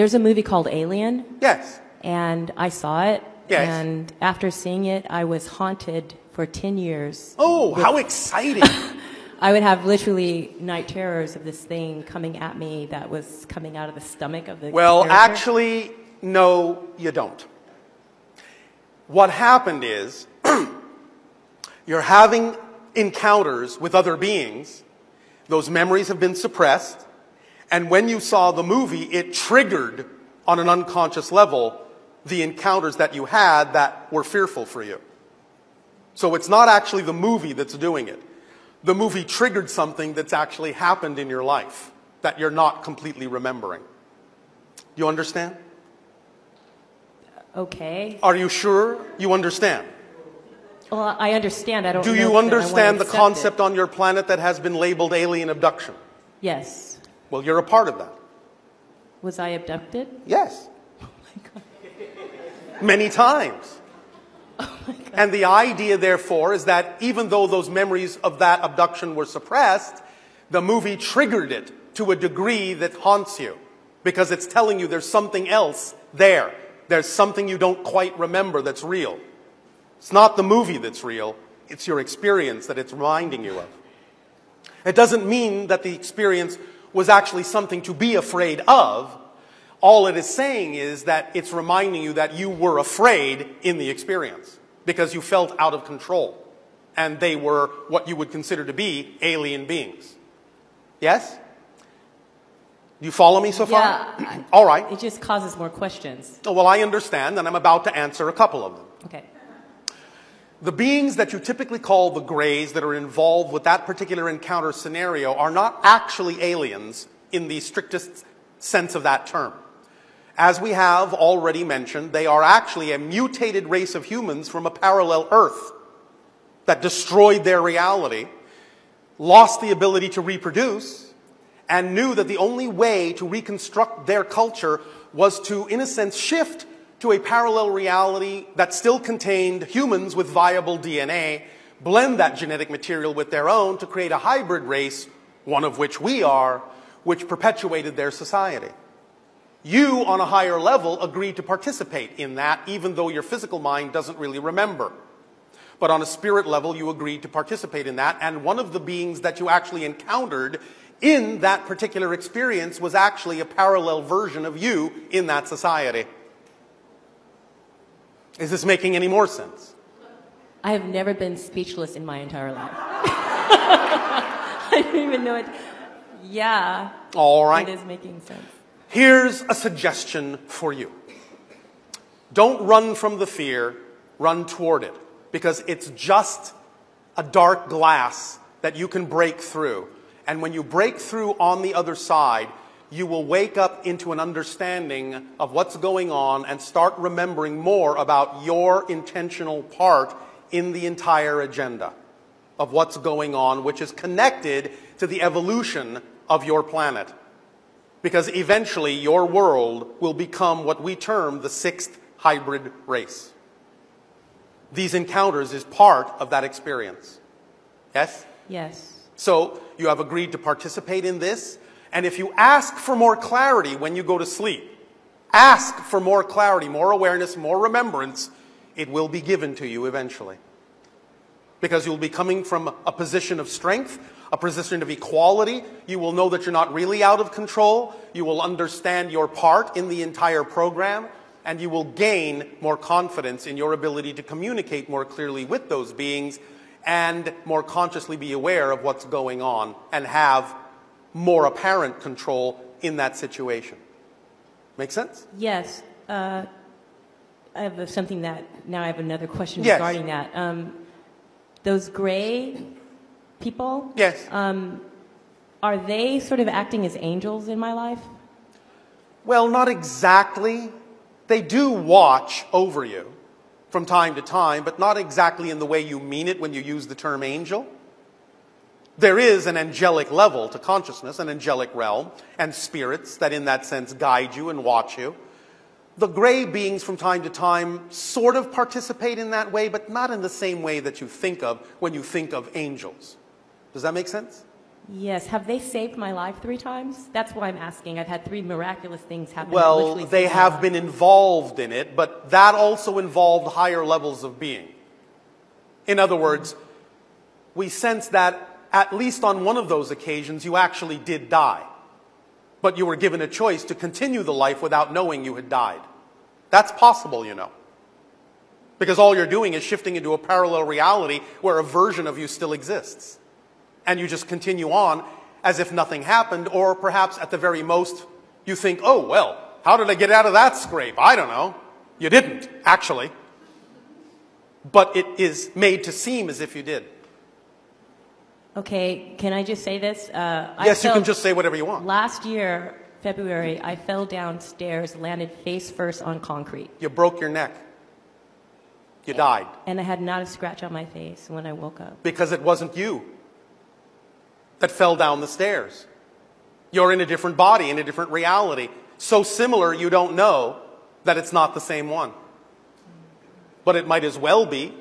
There's a movie called Alien, Yes. and I saw it. Yes. And after seeing it, I was haunted for 10 years. Oh, how exciting. I would have literally night terrors of this thing coming at me that was coming out of the stomach of the Well, character. actually, no, you don't. What happened is you're having encounters with other beings, those memories have been suppressed, and when you saw the movie, it triggered on an unconscious level the encounters that you had that were fearful for you. So it's not actually the movie that's doing it. The movie triggered something that's actually happened in your life that you're not completely remembering. Do you understand? Okay. Are you sure you understand? Well, I understand. I don't Do you understand the concept it. on your planet that has been labeled alien abduction? Yes. Well, you're a part of that. Was I abducted? Yes. Oh Many times. Oh and the idea, therefore, is that even though those memories of that abduction were suppressed, the movie triggered it to a degree that haunts you because it's telling you there's something else there. There's something you don't quite remember that's real. It's not the movie that's real, it's your experience that it's reminding you of. It doesn't mean that the experience was actually something to be afraid of. All it is saying is that it's reminding you that you were afraid in the experience because you felt out of control. And they were what you would consider to be alien beings. Yes? You follow me so far? Yeah. All right. It just causes more questions. Oh, Well, I understand, and I'm about to answer a couple of them. Okay. The beings that you typically call the grays that are involved with that particular encounter scenario are not actually aliens in the strictest sense of that term. As we have already mentioned, they are actually a mutated race of humans from a parallel Earth that destroyed their reality, lost the ability to reproduce, and knew that the only way to reconstruct their culture was to, in a sense, shift to a parallel reality that still contained humans with viable DNA, blend that genetic material with their own to create a hybrid race, one of which we are, which perpetuated their society. You, on a higher level, agreed to participate in that, even though your physical mind doesn't really remember. But on a spirit level, you agreed to participate in that, and one of the beings that you actually encountered in that particular experience was actually a parallel version of you in that society. Is this making any more sense? I have never been speechless in my entire life. I don't even know it. Yeah. All right. It is making sense. Here's a suggestion for you. Don't run from the fear, run toward it, because it's just a dark glass that you can break through. And when you break through on the other side, you will wake up into an understanding of what's going on and start remembering more about your intentional part in the entire agenda of what's going on, which is connected to the evolution of your planet. Because eventually your world will become what we term the sixth hybrid race. These encounters is part of that experience. Yes? Yes. So you have agreed to participate in this. And if you ask for more clarity when you go to sleep, ask for more clarity, more awareness, more remembrance, it will be given to you eventually. Because you'll be coming from a position of strength, a position of equality. You will know that you're not really out of control. You will understand your part in the entire program. And you will gain more confidence in your ability to communicate more clearly with those beings and more consciously be aware of what's going on and have more apparent control in that situation. Make sense? Yes. Uh, I have something that now I have another question Yes. regarding that. Um, those gray people, Yes. um, are they sort of acting as angels in my life? Well, not exactly. They do watch over you from time to time, but not exactly in the way you mean it when you use the term angel. There is an angelic level to consciousness, an angelic realm, and spirits that in that sense guide you and watch you. The gray beings from time to time sort of participate in that way, but not in the same way that you think of when you think of angels. Does that make sense? Yes. Have they saved my life three times? That's why I'm asking. I've had three miraculous things happen. Well, they have life. been involved in it, but that also involved higher levels of being. In other words, we sense that at least on one of those occasions you actually did die, but you were given a choice to continue the life without knowing you had died. That's possible, you know. Because all you're doing is shifting into a parallel reality where a version of you still exists. And you just continue on as if nothing happened, or perhaps at the very most, you think, oh, well, how did I get out of that scrape? I don't know. You didn't, actually. But it is made to seem as if you did. Okay, can I just say this? Uh, I yes, you can just say whatever you want. Last year, February, I fell downstairs, landed face first on concrete, You broke your neck. You died and I had not a scratch on my face when I woke up. because it wasn't you that fell down the stairs. You're in a different body, in a different reality. So similar, you don't know that it's not the same one. But it might as well be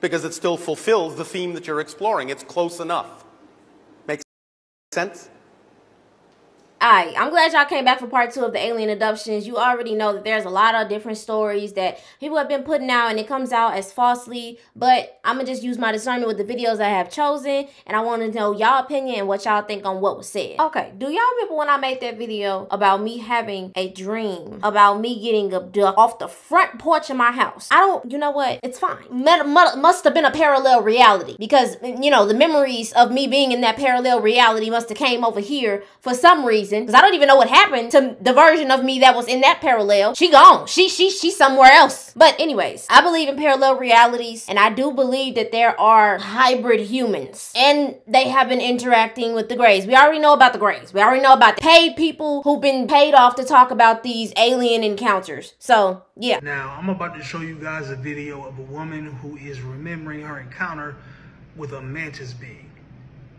because it still fulfills the theme that you're exploring. It's close enough. Makes sense? Alright, I'm glad y'all came back for part two of the alien abductions. You already know that there's a lot of different stories that people have been putting out and it comes out as falsely. But I'm gonna just use my discernment with the videos I have chosen and I want to know y'all opinion and what y'all think on what was said. Okay, do y'all remember when I made that video about me having a dream about me getting abducted off the front porch of my house? I don't, you know what? It's fine. Met, must have been a parallel reality because you know the memories of me being in that parallel reality must have came over here for some reason because I don't even know what happened to the version of me that was in that parallel. She gone. She she she's somewhere else. But anyways, I believe in parallel realities and I do believe that there are hybrid humans and they have been interacting with the Greys. We already know about the Greys. We already know about the paid people who've been paid off to talk about these alien encounters. So yeah. Now, I'm about to show you guys a video of a woman who is remembering her encounter with a mantis being.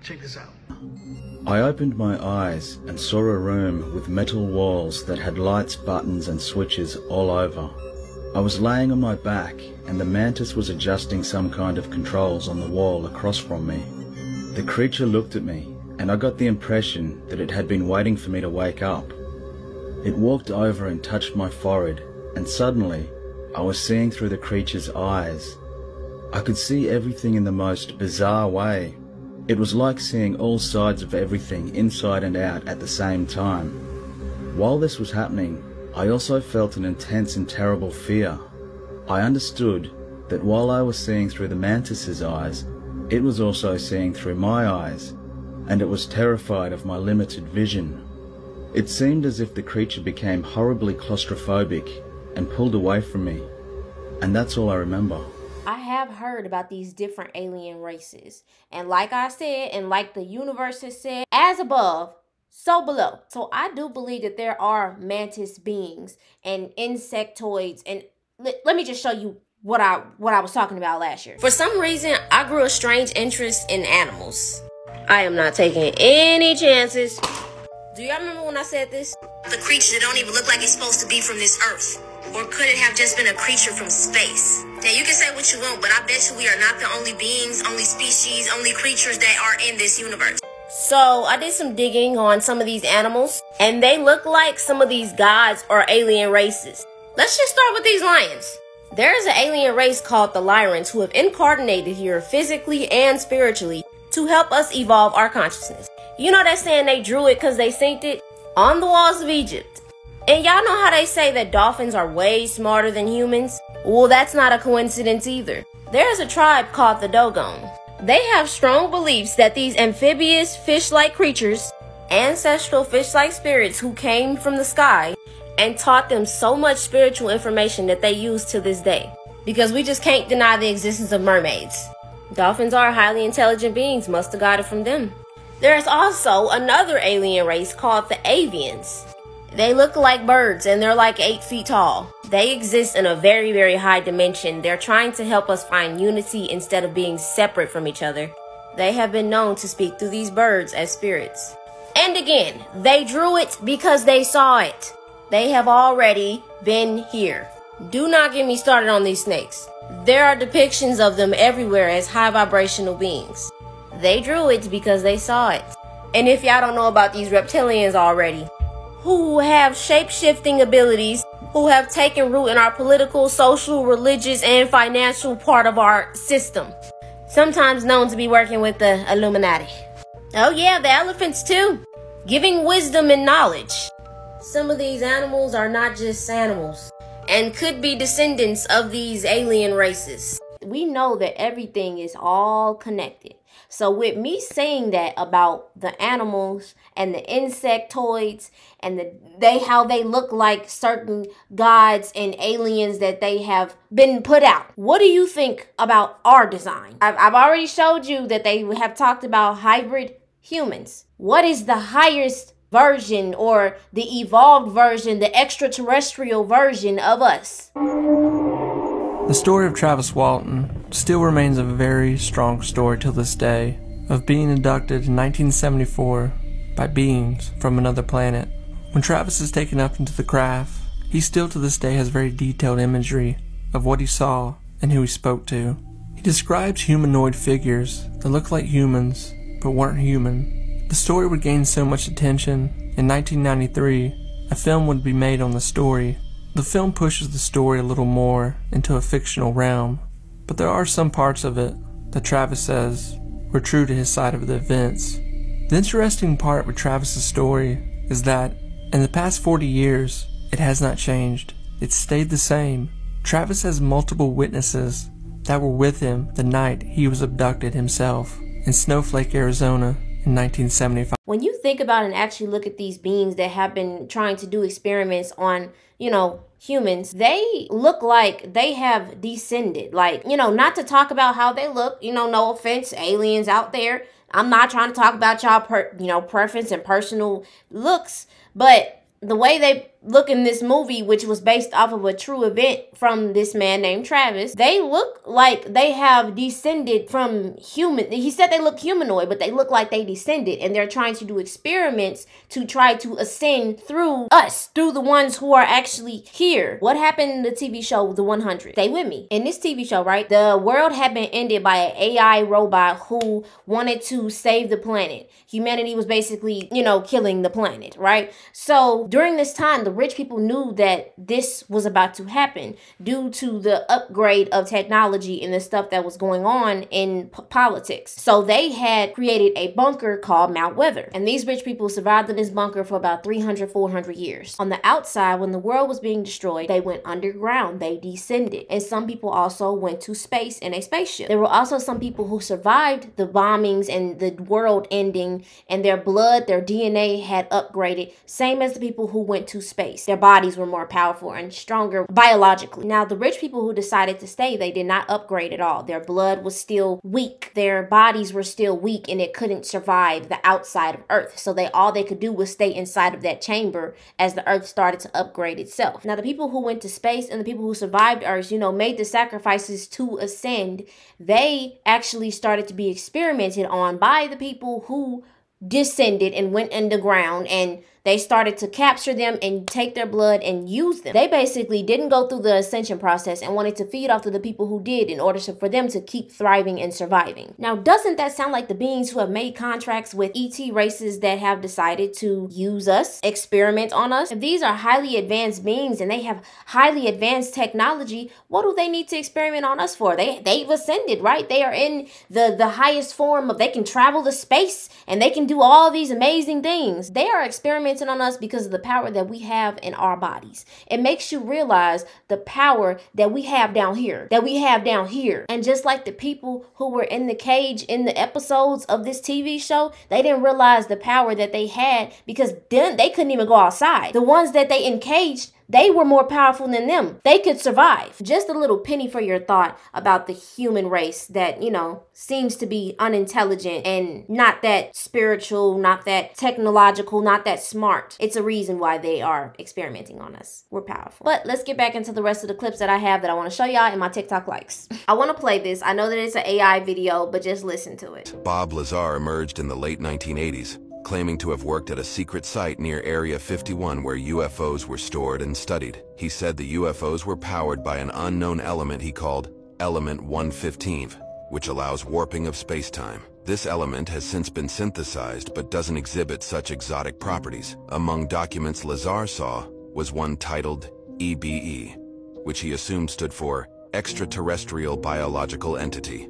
Check this out. I opened my eyes and saw a room with metal walls that had lights, buttons, and switches all over. I was laying on my back, and the mantis was adjusting some kind of controls on the wall across from me. The creature looked at me, and I got the impression that it had been waiting for me to wake up. It walked over and touched my forehead, and suddenly I was seeing through the creature's eyes. I could see everything in the most bizarre way. It was like seeing all sides of everything inside and out at the same time. While this was happening, I also felt an intense and terrible fear. I understood that while I was seeing through the mantis's eyes, it was also seeing through my eyes, and it was terrified of my limited vision. It seemed as if the creature became horribly claustrophobic and pulled away from me, and that's all I remember. I have heard about these different alien races. And like I said, and like the universe has said, as above, so below. So I do believe that there are mantis beings and insectoids. And let, me just show you what I what I was talking about last year. For some reason, I grew a strange interest in animals. I am not taking any chances. Do y'all remember when I said this? The creature that don't even look like it's supposed to be from this earth. Or could it have just been a creature from space? Now you can say what you want, but I bet you we are not the only beings, only species, only creatures that are in this universe. So I did some digging on some of these animals, and they look like some of these gods or alien races. Let's just start with these lions. There is an alien race called the Lyrans who have incarnated here physically and spiritually to help us evolve our consciousness. You know that saying they drew it because they synced it? On the walls of Egypt. And y'all know how they say that dolphins are way smarter than humans? Well, that's not a coincidence either. There's a tribe called the Dogon. They have strong beliefs that these amphibious fish like creatures, ancestral fish like spirits who came from the sky, and taught them so much spiritual information that they use to this day. Because we just can't deny the existence of mermaids. Dolphins are highly intelligent beings, must have got it from them. There's also another alien race called the avians. They look like birds and they're like 8 feet tall. They exist in a very, very high dimension. They're trying to help us find unity instead of being separate from each other. They have been known to speak through these birds as spirits. And again, they drew it because they saw it. They have already been here. Do not get me started on these snakes. There are depictions of them everywhere as high vibrational beings. They drew it because they saw it. And if y'all don't know about these reptilians already, who have shape shifting abilities, who have taken root in our political, social, religious, and financial part of our system, sometimes known to be working with the Illuminati. Oh, yeah, the elephants too, giving wisdom and knowledge. Some of these animals are not just animals and could be descendants of these alien races. We know that everything is all connected. So with me saying that about the animals and the insectoids and the they how they look like certain gods and aliens that they have been put out. What do you think about our design? I've, I've already showed you that they have talked about hybrid humans. What is the highest version or the evolved version, the extraterrestrial version of us. The story of Travis Walton still remains a very strong story till this day of being abducted in 1974 by beings from another planet. When Travis is taken up into the craft, he still to this day has very detailed imagery of what he saw and who he spoke to. He describes humanoid figures that look like humans but weren't human the story would gain so much attention, in 1993, a film would be made on the story. The film pushes the story a little more into a fictional realm, but there are some parts of it that Travis says were true to his side of the events. The interesting part with Travis's story is that in the past 40 years, it has not changed. It stayed the same. Travis has multiple witnesses that were with him the night he was abducted himself in Snowflake, Arizona in 1975. When you think about and actually look at these beings that have been trying to do experiments on, you know, humans, they look like they have descended. Like, you know, not to talk about how they look, you know, no offense, aliens out there. I'm not trying to talk about y'all, per, you know, preference and personal looks, but the way they look in this movie, which was based off of a true event from this man named Travis, they look like they have descended from human. He said they look humanoid, but they look like they descended, and they're trying to do experiments to try to ascend through us, through the ones who are actually here. What happened in the TV show The 100? Stay with me. In this TV show, right, the world had been ended by an AI robot who wanted to save the planet. Humanity was basically, you know, killing the planet, right? So during this time, the rich people knew that this was about to happen due to the upgrade of technology and the stuff that was going on in politics. So they had created a bunker called Mount Weather. And these rich people survived in this bunker for about 300, 400 years. On the outside, when the world was being destroyed, they went underground, they descended. And some people also went to space in a spaceship. There were also some people who survived the bombings and the world ending, and their blood, their DNA had upgraded, same as the people who went to space Their bodies were more powerful and stronger biologically. Now, the rich people who decided to stay, they did not upgrade at all. Their blood was still weak. Their bodies were still weak and it couldn't survive the outside of Earth. So they all they could do was stay inside of that chamber as the Earth started to upgrade itself. Now, the people who went to space and the people who survived Earth, you know, made the sacrifices to ascend, they actually started to be experimented on by the people who descended and went underground and they started to capture them and take their blood and use them. They basically didn't go through the ascension process and wanted to feed off of the people who did in order to, for them to keep thriving and surviving. Now, doesn't that sound like the beings who have made contracts with ET races that have decided to use us, experiment on us? If these are highly advanced beings and they have highly advanced technology, what do they need to experiment on us for? They they've ascended, right? They are in the the highest form of they can travel the space and they can do all these amazing things. They are experimenting on us because of the power that we have in our bodies. It makes you realize the power that we have down here, that we have down here. And just like the people who were in the cage in the episodes of this TV show, they didn't realize the power that they had because then they couldn't even go outside. The ones that they encaged, they were more powerful than them. They could survive. Just a little penny for your thought about the human race that, you know, seems to be unintelligent and not that spiritual, not that technological, not that smart. It's a reason why they are experimenting on us. We're powerful. But let's get back into the rest of the clips that I have that I want to show y'all in my TikTok likes. I want to play this. I know that it's an AI video, but just listen to it. Bob Lazar emerged in the late 1980s claiming to have worked at a secret site near Area 51 where UFOs were stored and studied. He said the UFOs were powered by an unknown element he called Element 115, which allows warping of space-time. This element has since been synthesized but doesn't exhibit such exotic properties. Among documents Lazar saw was one titled EBE, which he assumed stood for Extraterrestrial Biological Entity.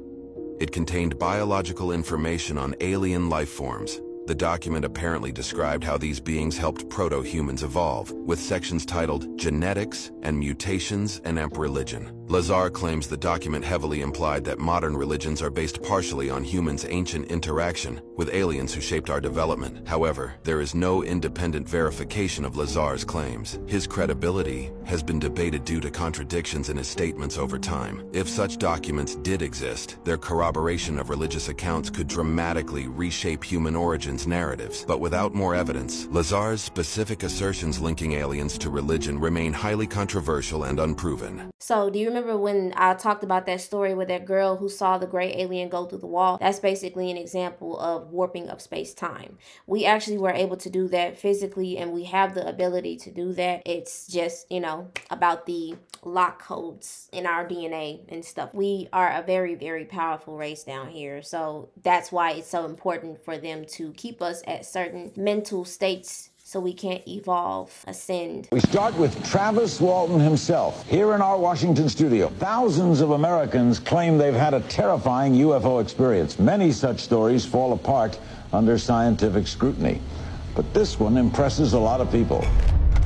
It contained biological information on alien life forms, the document apparently described how these beings helped proto-humans evolve, with sections titled Genetics and Mutations and Emperor Religion. Lazar claims the document heavily implied that modern religions are based partially on humans' ancient interaction with aliens who shaped our development. However, there is no independent verification of Lazar's claims. His credibility has been debated due to contradictions in his statements over time. If such documents did exist, their corroboration of religious accounts could dramatically reshape human origins narratives. But without more evidence, Lazar's specific assertions linking aliens to religion remain highly controversial and unproven. So, do you remember when I talked about that story with that girl who saw the gray alien go through the wall? That's basically an example of warping of space time. We actually were able to do that physically, and we have the ability to do that. It's just, you know, about the lock codes in our DNA and stuff. We are a very, very powerful race down here. So, that's why it's so important for them to keep us at certain mental states so we can't evolve, ascend. We start with Travis Walton himself, here in our Washington studio. Thousands of Americans claim they've had a terrifying UFO experience. Many such stories fall apart under scientific scrutiny. But this one impresses a lot of people.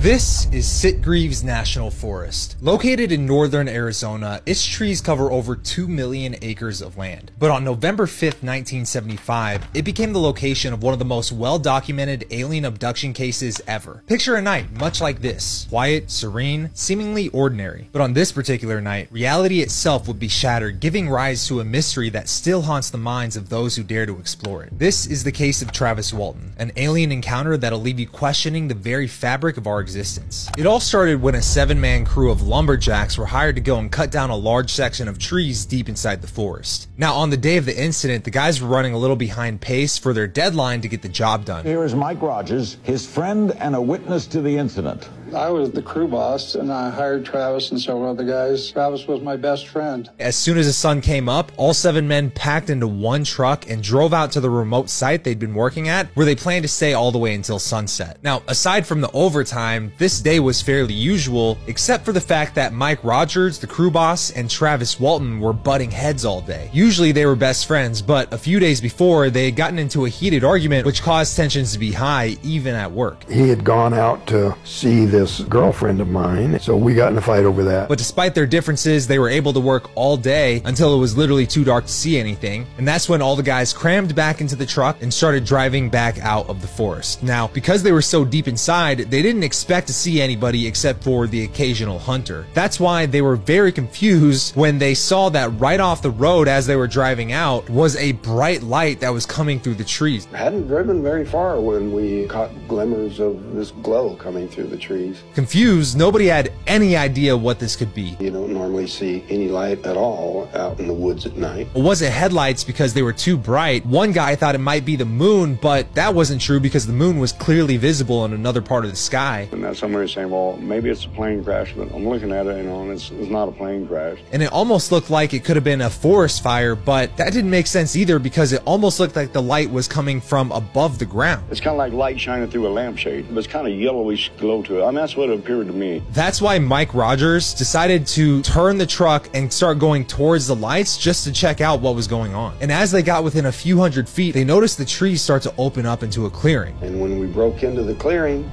This is Sitgreaves National Forest. Located in northern Arizona, its trees cover over 2 million acres of land. But on November 5th, 1975, it became the location of one of the most well-documented alien abduction cases ever. Picture a night much like this. Quiet, serene, seemingly ordinary. But on this particular night, reality itself would be shattered, giving rise to a mystery that still haunts the minds of those who dare to explore it. This is the case of Travis Walton, an alien encounter that'll leave you questioning the very fabric of our existence existence. It all started when a seven-man crew of lumberjacks were hired to go and cut down a large section of trees deep inside the forest. Now, on the day of the incident, the guys were running a little behind pace for their deadline to get the job done. Here is Mike Rogers, his friend and a witness to the incident. I was the crew boss, and I hired Travis and several other guys. Travis was my best friend. As soon as the sun came up, all seven men packed into one truck and drove out to the remote site they'd been working at, where they planned to stay all the way until sunset. Now, aside from the overtime, this day was fairly usual, except for the fact that Mike Rogers, the crew boss, and Travis Walton were butting heads all day. Usually they were best friends, but a few days before, they had gotten into a heated argument which caused tensions to be high, even at work. He had gone out to see this girlfriend of mine, so we got in a fight over that. But despite their differences, they were able to work all day until it was literally too dark to see anything, and that's when all the guys crammed back into the truck and started driving back out of the forest. Now, because they were so deep inside, they didn't expect to see anybody except for the occasional hunter. That's why they were very confused when they saw that right off the road as they were driving out was a bright light that was coming through the trees. I hadn't driven very far when we caught glimmers of this glow coming through the trees. Confused, nobody had any idea what this could be. You don't normally see any light at all out in the woods at night. It wasn't headlights because they were too bright. One guy thought it might be the moon, but that wasn't true because the moon was clearly visible in another part of the sky. And now somebody's saying, well, maybe it's a plane crash, but I'm looking at it, you know, and it's, it's not a plane crash. And it almost looked like it could have been a forest fire, but that didn't make sense either because it almost looked like the light was coming from above the ground. It's kind of like light shining through a lampshade, but it's kind of yellowish glow to it. I mean, that's what it appeared to me. That's why Mike Rogers decided to turn the truck and start going towards the lights just to check out what was going on. And as they got within a few hundred feet, they noticed the trees start to open up into a clearing. And when we broke into the clearing,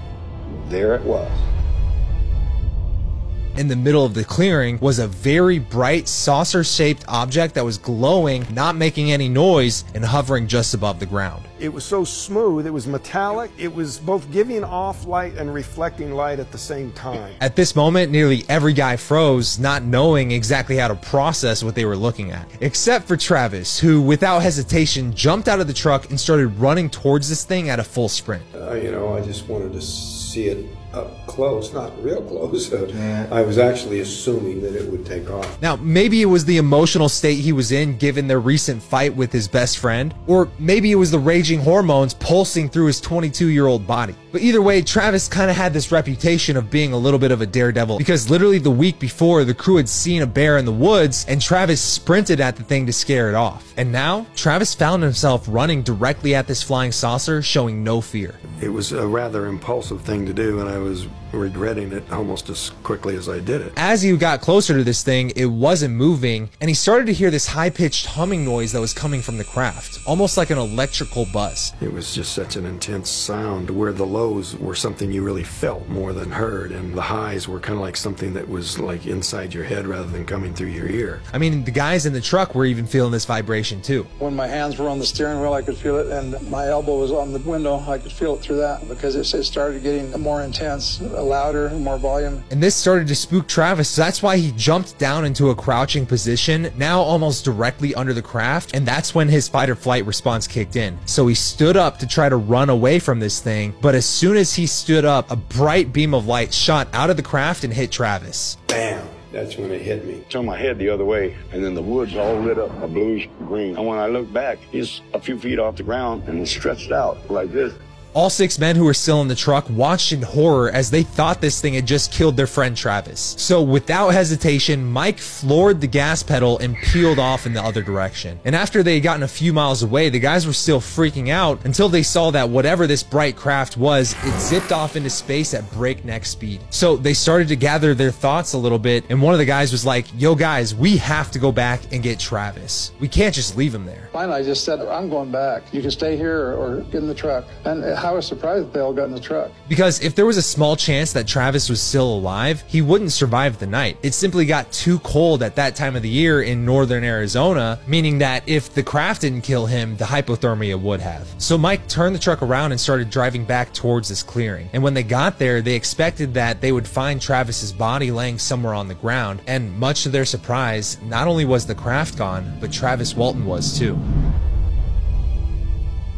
there it was. In the middle of the clearing was a very bright saucer shaped object that was glowing, not making any noise, and hovering just above the ground. It was so smooth, it was metallic, it was both giving off light and reflecting light at the same time. At this moment, nearly every guy froze, not knowing exactly how to process what they were looking at. Except for Travis, who without hesitation jumped out of the truck and started running towards this thing at a full sprint. Uh, you know, I just wanted to see it up close, not real close, I was actually assuming that it would take off. Now, maybe it was the emotional state he was in given their recent fight with his best friend, or maybe it was the raging hormones pulsing through his 22 year old body. But either way, Travis kind of had this reputation of being a little bit of a daredevil because literally the week before, the crew had seen a bear in the woods and Travis sprinted at the thing to scare it off. And now, Travis found himself running directly at this flying saucer, showing no fear. It was a rather impulsive thing to do, and I was regretting it almost as quickly as I did it. As you got closer to this thing, it wasn't moving, and he started to hear this high pitched humming noise that was coming from the craft, almost like an electrical buzz. It was just such an intense sound where the lows were something you really felt more than heard, and the highs were kind of like something that was like inside your head rather than coming through your ear. I mean, the guys in the truck were even feeling this vibration too. When my hands were on the steering wheel, I could feel it, and my elbow was on the window. I could feel it through that because it, it started getting more intense, louder, more volume. And this started to spook Travis, so that's why he jumped down into a crouching position, now almost directly under the craft, and that's when his fight or flight response kicked in. So he stood up to try to run away from this thing, but as soon as he stood up, a bright beam of light shot out of the craft and hit Travis. Bam! That's when it hit me. Turned my head the other way, and then the woods all lit up a bluish green. And when I looked back, he's a few feet off the ground and stretched out like this. All six men who were still in the truck watched in horror as they thought this thing had just killed their friend Travis. So without hesitation, Mike floored the gas pedal and peeled off in the other direction. And after they had gotten a few miles away, the guys were still freaking out until they saw that whatever this bright craft was, it zipped off into space at breakneck speed. So they started to gather their thoughts a little bit, and one of the guys was like, yo guys, we have to go back and get Travis. We can't just leave him there. Finally, I just said, I'm going back. You can stay here or, get in the truck. And I was surprised that they all got in the truck. Because if there was a small chance that Travis was still alive, he wouldn't survive the night. It simply got too cold at that time of the year in northern Arizona, meaning that if the craft didn't kill him, the hypothermia would have. So Mike turned the truck around and started driving back towards this clearing. And when they got there, they expected that they would find Travis's body laying somewhere on the ground. And much to their surprise, not only was the craft gone, but Travis Walton was too.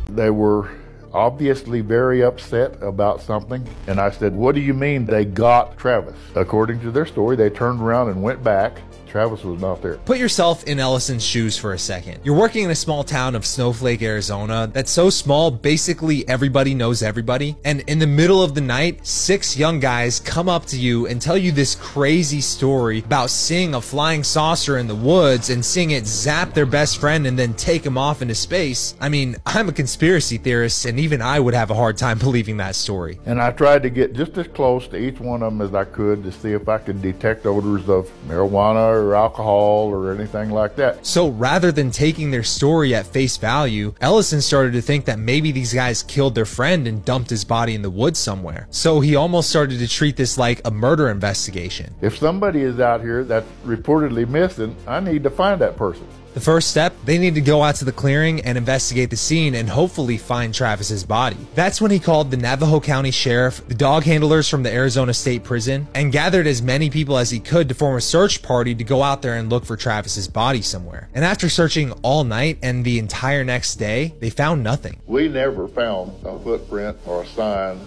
They were obviously very upset about something. And I said, What do you mean they got Travis? According to their story, they turned around and went back. Travis was not there. Put yourself in Ellison's shoes for a second. You're working in a small town of Snowflake, Arizona that's so small, basically everybody knows everybody. And in the middle of the night, six young guys come up to you and tell you this crazy story about seeing a flying saucer in the woods and seeing it zap their best friend and then take him off into space. I mean, I'm a conspiracy theorist and even I would have a hard time believing that story. And I tried to get just as close to each one of them as I could to see if I could detect odors of marijuana or alcohol or anything like that. So rather than taking their story at face value, Ellison started to think that maybe these guys killed their friend and dumped his body in the woods somewhere. So he almost started to treat this like a murder investigation. If somebody is out here that's reportedly missing, I need to find that person. The first step, they need to go out to the clearing and investigate the scene and hopefully find Travis's body. That's when he called the Navajo County Sheriff, the dog handlers from the Arizona State Prison, and gathered as many people as he could to form a search party to go out there and look for Travis's body somewhere. And after searching all night and the entire next day, they found nothing. We never found a footprint or a sign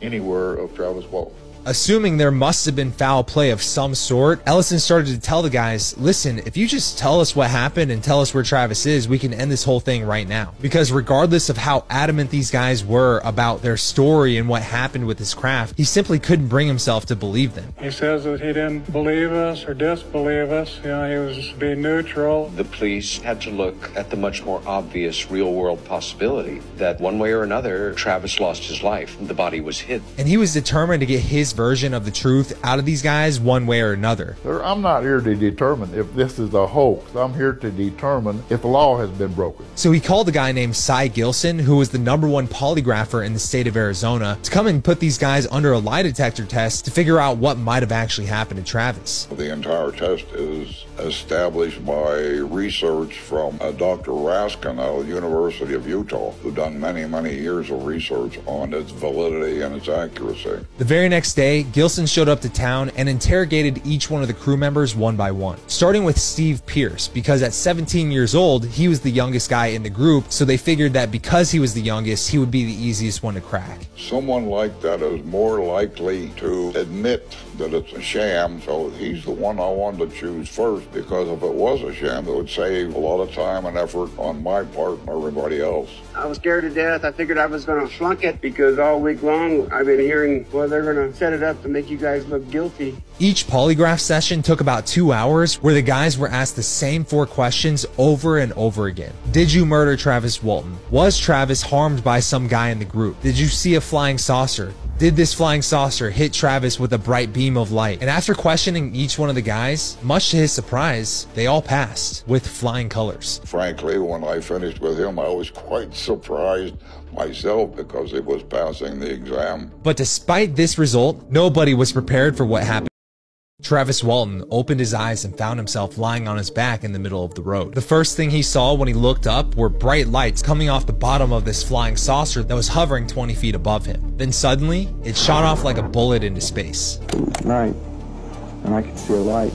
anywhere of Travis Walton. Assuming there must have been foul play of some sort, Ellison started to tell the guys, listen, if you just tell us what happened and tell us where Travis is, we can end this whole thing right now. Because regardless of how adamant these guys were about their story and what happened with his craft, he simply couldn't bring himself to believe them. He says that he didn't believe us or disbelieve us. You know, he was being neutral. The police had to look at the much more obvious real world possibility that one way or another, Travis lost his life. The body was hidden. And he was determined to get his version of the truth out of these guys one way or another. Sir, I'm not here to determine if this is a hoax. I'm here to determine if the law has been broken. So he called a guy named Cy Gilson, who was the number one polygrapher in the state of Arizona, to come and put these guys under a lie detector test to figure out what might have actually happened to Travis. The entire test is established by research from uh, Dr. Raskin of the University of Utah, who done many, many years of research on its validity and its accuracy. The very next day, Gilson showed up to town and interrogated each one of the crew members one by one, starting with Steve Pierce, because at 17 years old, he was the youngest guy in the group, so they figured that because he was the youngest, he would be the easiest one to crack. Someone like that is more likely to admit that it's a sham, so he's the one I wanted to choose first because if it was a sham, it would save a lot of time and effort on my part and everybody else. I was scared to death. I figured I was going to flunk it because all week long I've been hearing, well, they're going to set it up to make you guys look guilty. Each polygraph session took about two hours where the guys were asked the same four questions over and over again. Did you murder Travis Walton? Was Travis harmed by some guy in the group? Did you see a flying saucer? Did this flying saucer hit Travis with a bright beam of light? And after questioning each one of the guys, much to his surprise, they all passed with flying colors. Frankly, when I finished with him, I was quite surprised myself because he was passing the exam. But despite this result, nobody was prepared for what happened. Travis Walton opened his eyes and found himself lying on his back in the middle of the road. The first thing he saw when he looked up were bright lights coming off the bottom of this flying saucer that was hovering 20 feet above him. Then suddenly, it shot off like a bullet into space. Night, and I could see a light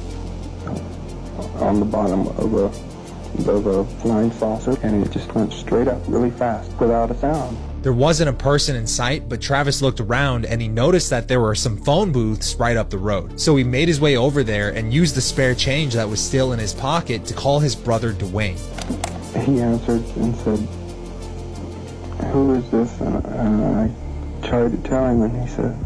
on the bottom of a, of a flying saucer, and it just went straight up really fast without a sound. There wasn't a person in sight, but Travis looked around and he noticed that there were some phone booths right up the road. So he made his way over there and used the spare change that was still in his pocket to call his brother Duane. He answered and said, Who is this? And, I tried to tell him, and he said,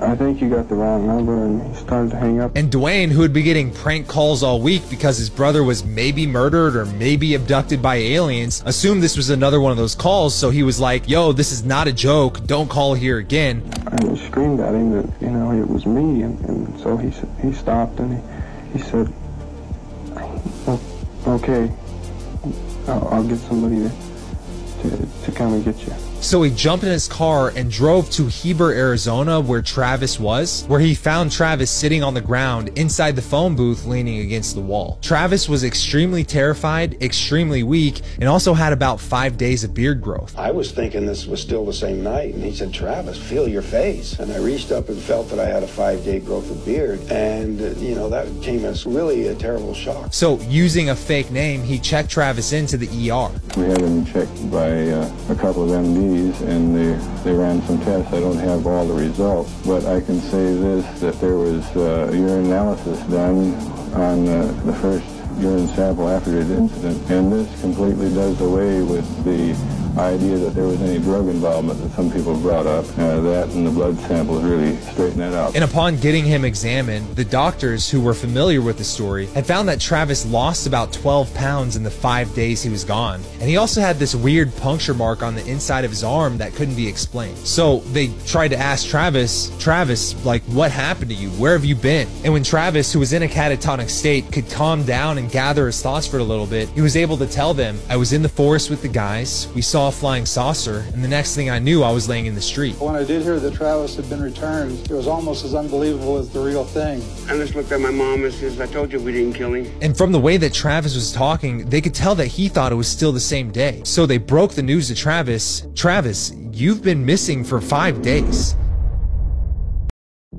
I think you got the wrong number, and he started to hang up. And Duane, who had been getting prank calls all week because his brother was maybe murdered or maybe abducted by aliens, assumed this was another one of those calls, so he was like, yo, this is not a joke, don't call here again. I screamed at him that, you know, it was me, and, and so he, he stopped and he, he said, okay, I'll, I'll get somebody to, to, to come and get you. So he jumped in his car and drove to Heber, Arizona, where Travis was, where he found Travis sitting on the ground inside the phone booth leaning against the wall. Travis was extremely terrified, extremely weak, and also had about five days of beard growth. I was thinking this was still the same night, and he said, Travis, feel your face. And I reached up and felt that I had a five day growth of beard, and, uh, you know, that came as really a terrible shock. So, using a fake name, he checked Travis into the ER. We had him checked by uh, a couple of MDs and they, they ran some tests. I don't have all the results, but I can say this, that there was uh, urine analysis done on uh, the first urine sample after the incident, and this completely does away with the idea that there was any drug involvement that some people brought up. Uh, that and the blood samples really straighten that out. And upon getting him examined, the doctors who were familiar with the story had found that Travis lost about 12 pounds in the five days he was gone. And he also had this weird puncture mark on the inside of his arm that couldn't be explained. So they tried to ask Travis, Travis, like, what happened to you? Where have you been? And when Travis, who was in a catatonic state, could calm down and gather his thoughts for a little bit, he was able to tell them, I was in the forest with the guys. We saw a flying saucer, and the next thing I knew, I was laying in the street. When I did hear that Travis had been returned, it was almost as unbelievable as the real thing. I just looked at my mom and says, I told you we didn't kill him. And from the way that Travis was talking, they could tell that he thought it was still the same day. So they broke the news to Travis Travis, you've been missing for five days.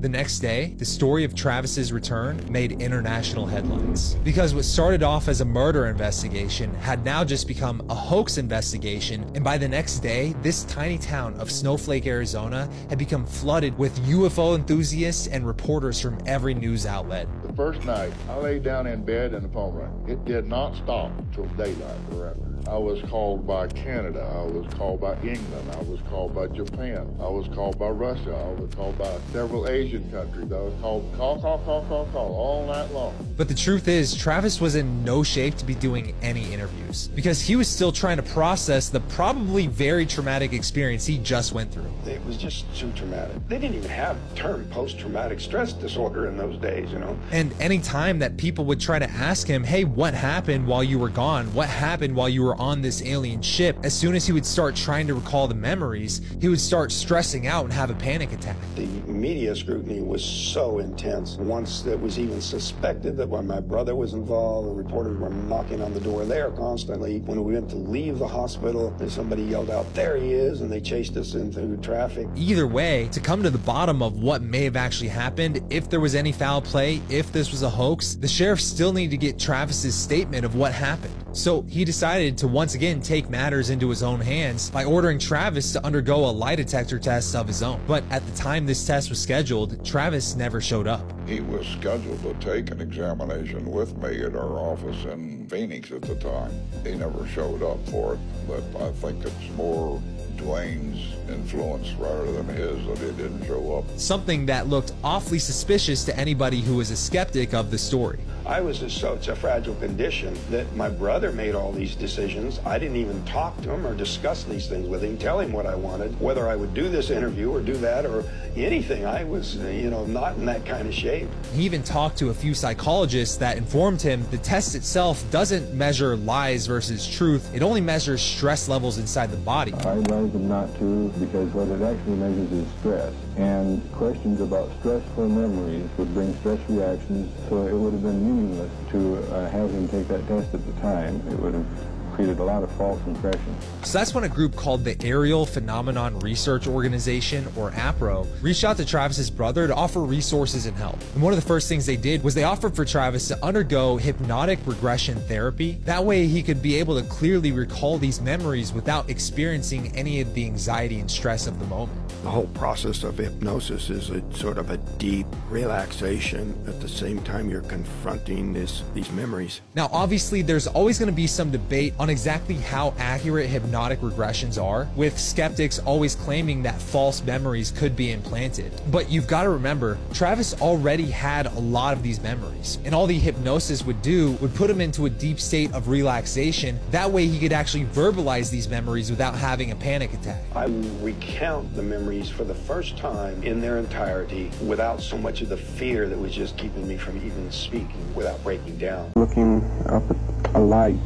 The next day, the story of Travis's return made international headlines. Because what started off as a murder investigation had now just become a hoax investigation, and by the next day, this tiny town of Snowflake, Arizona had become flooded with UFO enthusiasts and reporters from every news outlet. The first night, I lay down in bed and the phone rang. It did not stop until daylight forever. I was called by Canada. I was called by England. I was called by Japan. I was called by Russia. I was called by several Asian countries. I was called call, call, call, call, call all night long. But the truth is, Travis was in no shape to be doing any interviews because he was still trying to process the probably very traumatic experience he just went through. It was just too traumatic. They didn't even have term post-traumatic stress disorder in those days, you know. And any time that people would try to ask him, hey, what happened while you were gone? What happened while you were were on this alien ship, as soon as he would start trying to recall the memories, he would start stressing out and have a panic attack. The media scrutiny was so intense. Once it was even suspected that when my brother was involved, the reporters were knocking on the door there constantly. When we went to leave the hospital, somebody yelled out, There he is, and they chased us into traffic. Either way, to come to the bottom of what may have actually happened, if there was any foul play, if this was a hoax, the sheriff still needed to get Travis's statement of what happened. So he decided to once again take matters into his own hands by ordering Travis to undergo a lie detector test of his own. But at the time this test was scheduled, Travis never showed up. He was scheduled to take an examination with me at our office in Phoenix at the time. He never showed up for it, but I think it's more Duane's influence rather than his that he didn't show up. Something that looked awfully suspicious to anybody who was a skeptic of the story. I was in such a fragile condition that my brother made all these decisions. I didn't even talk to him or discuss these things with him, tell him what I wanted, whether I would do this interview or do that or anything. I was, uh, you know, not in that kind of shape. He even talked to a few psychologists that informed him the test itself doesn't measure lies versus truth. It only measures stress levels inside the body. I advise them not to because what it actually measures is stress. And questions about stressful memories would bring stress reactions, so it would have been meaningless to uh, have him take that test at the time. It would have created a lot of false impressions. So that's when a group called the Aerial Phenomenon Research Organization, or APRO, reached out to Travis's brother to offer resources and help. And one of the first things they did was they offered for Travis to undergo hypnotic regression therapy. That way he could be able to clearly recall these memories without experiencing any of the anxiety and stress of the moment. The whole process of hypnosis is a sort of a deep relaxation at the same time you're confronting this, these memories. Now, obviously, there's always going to be some debate on exactly how accurate hypnotic regressions are, with skeptics always claiming that false memories could be implanted. But you've got to remember, Travis already had a lot of these memories, and all the hypnosis would do would put him into a deep state of relaxation. That way, he could actually verbalize these memories without having a panic attack. I recount the memories for the first time in their entirety without so much of the fear that was just keeping me from even speaking without breaking down. Looking up at a light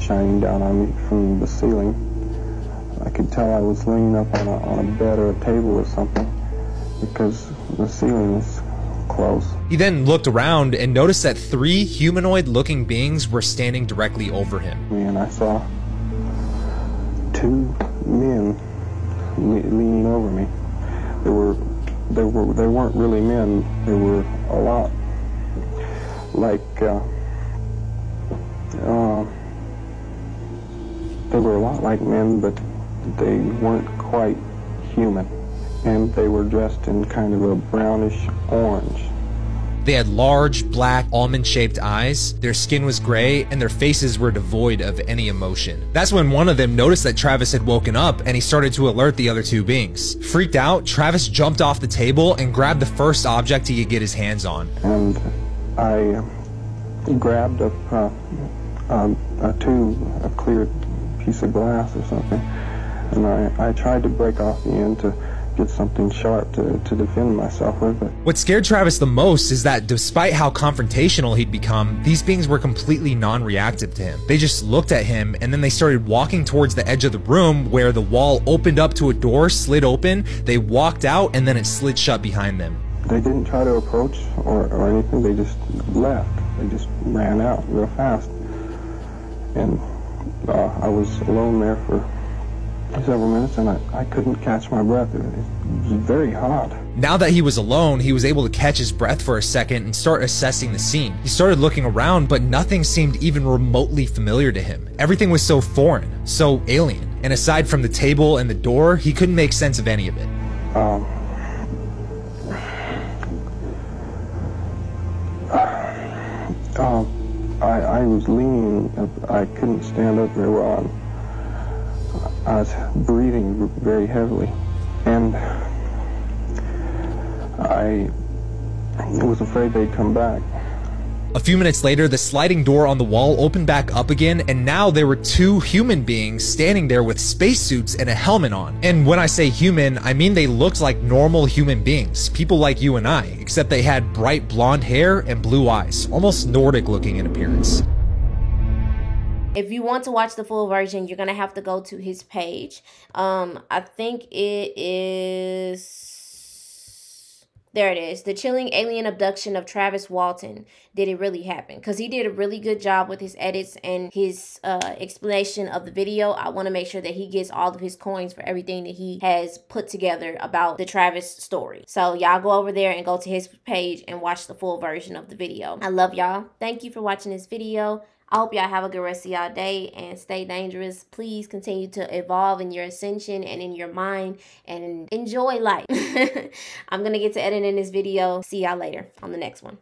shining down on me from the ceiling, I could tell I was leaning up on a, on a bed or a table or something because the ceiling was close. He then looked around and noticed that three humanoid looking beings were standing directly over him. And I saw two men le- leaning over me. They were, they were, they weren't really men. They were a lot like, uh, uh, they were a lot like men, but they weren't quite human. And they were dressed in kind of a brownish orange. They had large, black, almond shaped eyes, their skin was gray, and their faces were devoid of any emotion. That's when one of them noticed that Travis had woken up and he started to alert the other two beings. Freaked out, Travis jumped off the table and grabbed the first object he could get his hands on. And I grabbed a, uh, a, a tube, a clear piece of glass or something, and I, I tried to break off the end to get something sharp to, to defend myself with. But What scared Travis the most is that despite how confrontational he'd become, these beings were completely non reactive to him. They just looked at him and then they started walking towards the edge of the room where the wall opened up to a door, slid open, they walked out, and then it slid shut behind them. they didn't try to approach or, or anything. They just left. They just ran out real fast. And uh, I was alone there for several minutes, and I, I couldn't catch my breath. It, was very hot. Now that he was alone, he was able to catch his breath for a second and start assessing the scene. He started looking around, but nothing seemed even remotely familiar to him. Everything was so foreign, so alien. And aside from the table and the door, he couldn't make sense of any of it. Um, um, I, I was leaning. I couldn't stand up very well. I was breathing very heavily, and I was afraid they'd come back. A few minutes later, the sliding door on the wall opened back up again, and now there were two human beings standing there with spacesuits and a helmet on. And when I say human, I mean they looked like normal human beings, people like you and I, except they had bright blonde hair and blue eyes, almost Nordic looking in appearance. If you want to watch the full version, you're gonna have to go to his page. Um, I think it is there it is. The chilling alien abduction of Travis Walton. Did it really happen? Because he did a really good job with his edits and his uh, explanation of the video. I want to make sure that he gets all of his coins for everything that he has put together about the Travis story. So y'all go over there and go to his page and watch the full version of the video. I love y'all. Thank you for watching this video. I hope y'all have a good rest of y'all day and stay dangerous. Please continue to evolve in your ascension and in your mind and enjoy life. I'm going to get to editing this video. See y'all later on the next one.